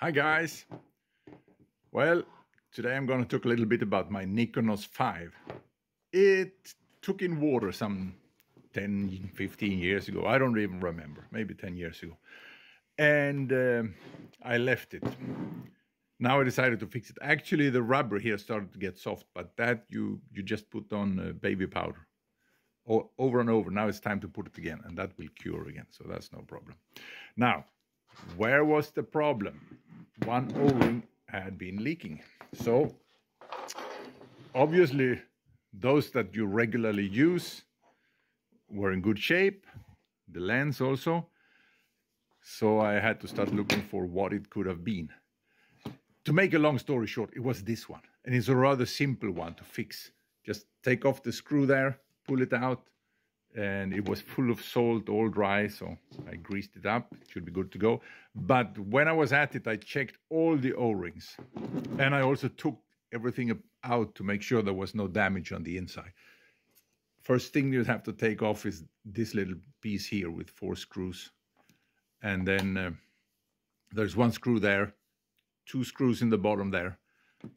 Hi guys. Well, today I'm going to talk a little bit about my Nikonos 5. It took in water some 10, 15 years ago. I don't even remember. Maybe 10 years ago. And uh, I left it. Now I decided to fix it. Actually, the rubber here started to get soft, but that you, you just put on uh, baby powder o over and over. Now it's time to put it again, and that will cure again. So that's no problem. Now, where was the problem? One O-ring had been leaking. So obviously those that you regularly use were in good shape, the lens also. So I had to start looking for what it could have been. To make a long story short, it was this one. And it's a rather simple one to fix. Just take off the screw there, pull it out, and it was full of salt, all dry, so I greased it up. It should be good to go. But when I was at it, I checked all the O-rings, and I also took everything out to make sure there was no damage on the inside. First thing you have to take off is this little piece here with four screws. And then uh, there's one screw there, two screws in the bottom there.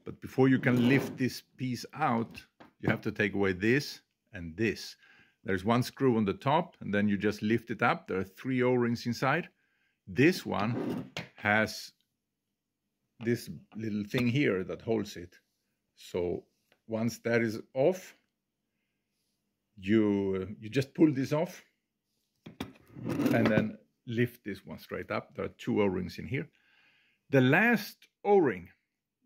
But before you can lift this piece out, you have to take away this and this. There's one screw on the top, and then you just lift it up. There are three O-rings inside. This one has this little thing here that holds it. So once that is off, you you just pull this off and then lift this one straight up. There are two O-rings in here. The last O-ring,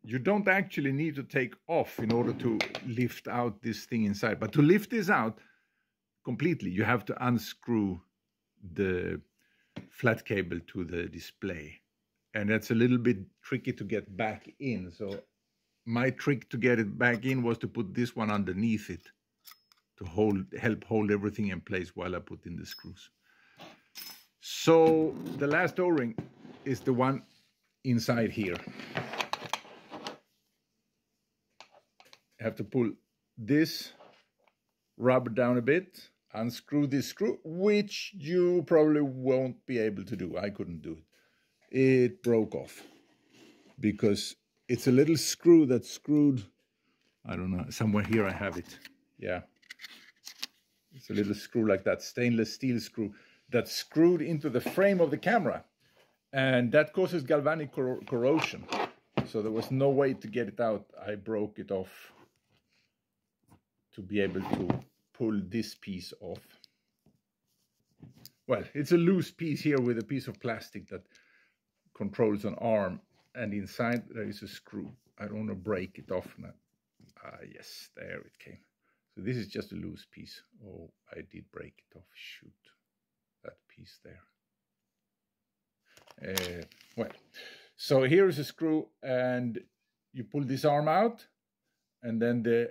you don't actually need to take off in order to lift out this thing inside. But to lift this out, completely. You have to unscrew the flat cable to the display. And that's a little bit tricky to get back in. So my trick to get it back in was to put this one underneath it to hold help hold everything in place while I put in the screws. So the last O-ring is the one inside here. I have to pull this rubber down a bit unscrew this screw, which you probably won't be able to do. I couldn't do it. It broke off because it's a little screw that's screwed, I don't know, somewhere here I have it. Yeah. It's a little screw like that, stainless steel screw that's screwed into the frame of the camera. And that causes galvanic cor corrosion. So there was no way to get it out. I broke it off to be able to pull this piece off. Well, it's a loose piece here with a piece of plastic that controls an arm and inside there is a screw. I don't want to break it off now. Ah, yes, there it came. So this is just a loose piece. Oh, I did break it off. Shoot, that piece there. Uh, well, so here is a screw and you pull this arm out and then the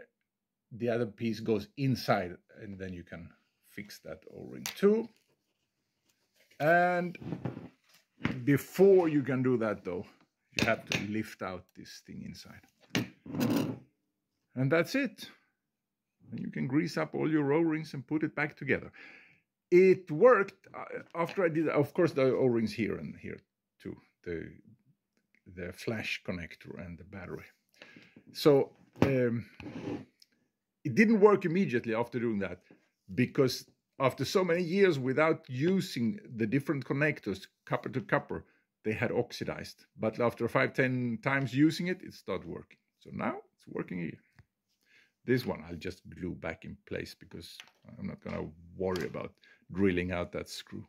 the other piece goes inside and then you can fix that o-ring too and before you can do that though you have to lift out this thing inside. And that's it. And you can grease up all your o-rings and put it back together. It worked uh, after i did of course the o-rings here and here too. The the flash connector and the battery. So um, it didn't work immediately after doing that because after so many years without using the different connectors copper to copper they had oxidized. But after five ten times using it it started working. So now it's working again this one i'll just glue back in place because i'm not going to worry about drilling out that screw